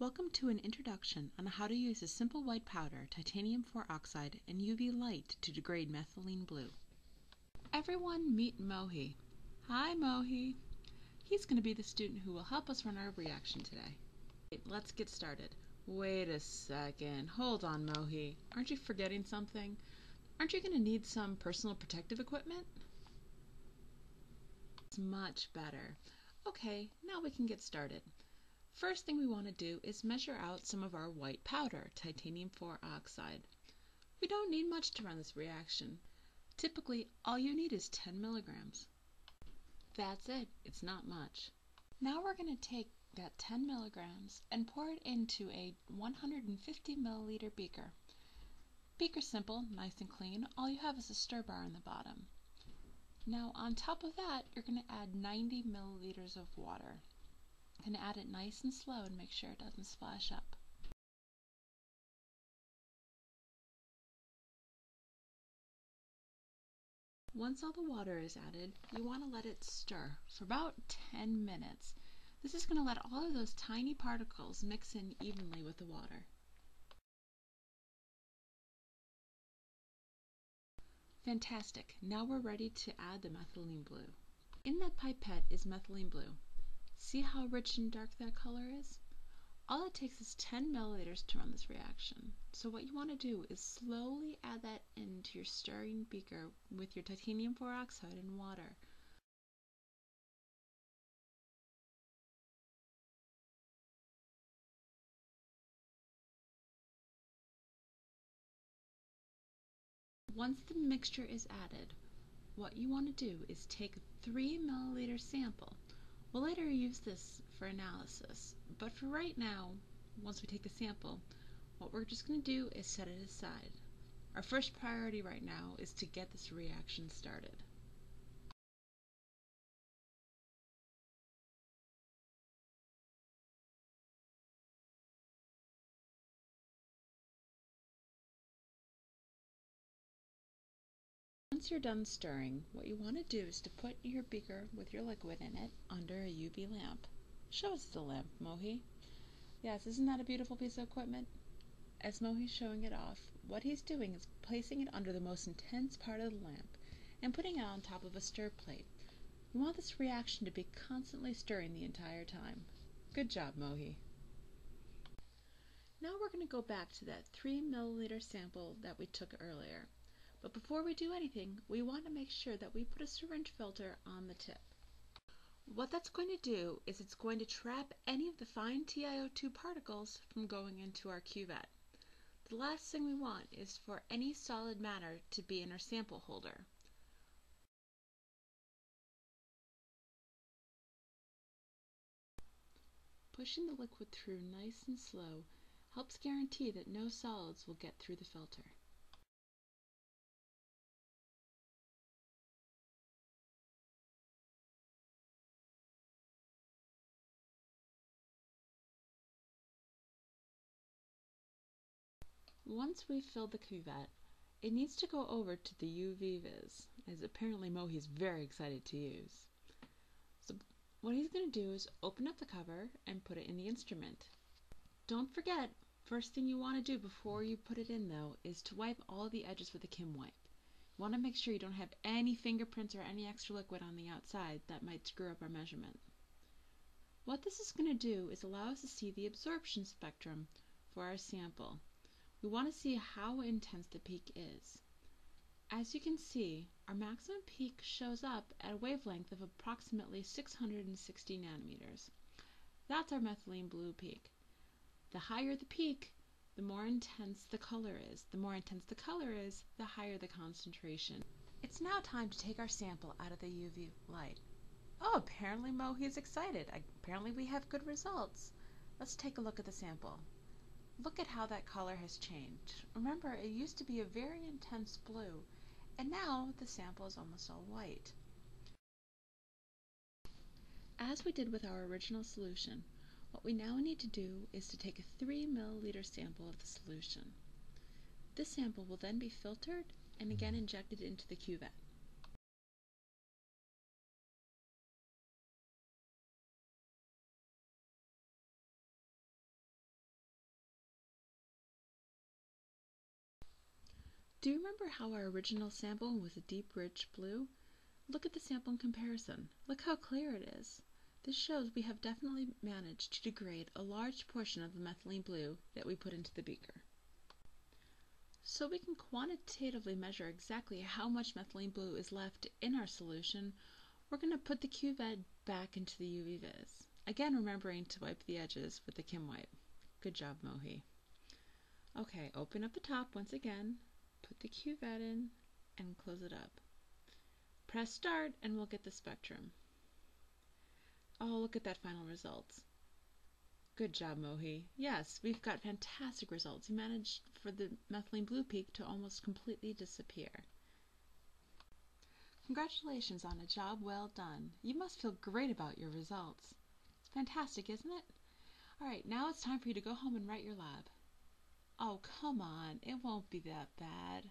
Welcome to an introduction on how to use a simple white powder, titanium 4 oxide, and UV light to degrade methylene blue. Everyone meet Mohi. Hi Mohi. He's going to be the student who will help us run our reaction today. Let's get started. Wait a second. Hold on Mohi. Aren't you forgetting something? Aren't you going to need some personal protective equipment? It's much better. Okay, now we can get started. First thing we want to do is measure out some of our white powder, titanium 4 oxide. We don't need much to run this reaction. Typically, all you need is 10 milligrams. That's it, it's not much. Now we're going to take that 10 milligrams and pour it into a 150 milliliter beaker. Beaker simple, nice and clean. All you have is a stir bar on the bottom. Now on top of that, you're going to add 90 milliliters of water and add it nice and slow and make sure it doesn't splash up. Once all the water is added, you want to let it stir for about 10 minutes. This is going to let all of those tiny particles mix in evenly with the water. Fantastic. Now we're ready to add the methylene blue. In that pipette is methylene blue. See how rich and dark that color is? All it takes is 10 milliliters to run this reaction. So what you want to do is slowly add that into your stirring beaker with your titanium 4 oxide and water. Once the mixture is added, what you want to do is take a 3 milliliter sample We'll later use this for analysis, but for right now, once we take the sample, what we're just going to do is set it aside. Our first priority right now is to get this reaction started. Once you're done stirring, what you want to do is to put your beaker with your liquid in it under a UV lamp. Show us the lamp, Mohi. Yes, isn't that a beautiful piece of equipment? As Mohi's showing it off, what he's doing is placing it under the most intense part of the lamp and putting it on top of a stir plate. You want this reaction to be constantly stirring the entire time. Good job, Mohi. Now we're going to go back to that 3 milliliter sample that we took earlier. But before we do anything, we want to make sure that we put a syringe filter on the tip. What that's going to do is it's going to trap any of the fine TiO2 particles from going into our cuvette. The last thing we want is for any solid matter to be in our sample holder. Pushing the liquid through nice and slow helps guarantee that no solids will get through the filter. Once we've filled the cuvette, it needs to go over to the UV vis, as apparently Mohi's very excited to use. So what he's going to do is open up the cover and put it in the instrument. Don't forget, first thing you want to do before you put it in though, is to wipe all the edges with a Kim wipe. You want to make sure you don't have any fingerprints or any extra liquid on the outside that might screw up our measurement. What this is going to do is allow us to see the absorption spectrum for our sample. We want to see how intense the peak is. As you can see, our maximum peak shows up at a wavelength of approximately 660 nanometers. That's our methylene blue peak. The higher the peak, the more intense the color is. The more intense the color is, the higher the concentration. It's now time to take our sample out of the UV light. Oh, apparently Mohi is excited. Apparently we have good results. Let's take a look at the sample. Look at how that color has changed. Remember, it used to be a very intense blue, and now the sample is almost all white. As we did with our original solution, what we now need to do is to take a 3 milliliter sample of the solution. This sample will then be filtered and again mm-hmm. injected into the cuvette. Do you remember how our original sample was a deep, rich blue? Look at the sample in comparison. Look how clear it is. This shows we have definitely managed to degrade a large portion of the methylene blue that we put into the beaker. So we can quantitatively measure exactly how much methylene blue is left in our solution, we're going to put the cuvette back into the UV vis. Again, remembering to wipe the edges with the Kim wipe. Good job, Mohi. Okay, open up the top once again, put the cuvette in, and close it up. Press start and we'll get the spectrum. Oh, look at that final results. Good job, Mohi. Yes, we've got fantastic results. You managed for the methylene blue peak to almost completely disappear. Congratulations on a job well done. You must feel great about your results. Fantastic, isn't it? All right, now it's time for you to go home and write your lab. Oh, come on. It won't be that bad.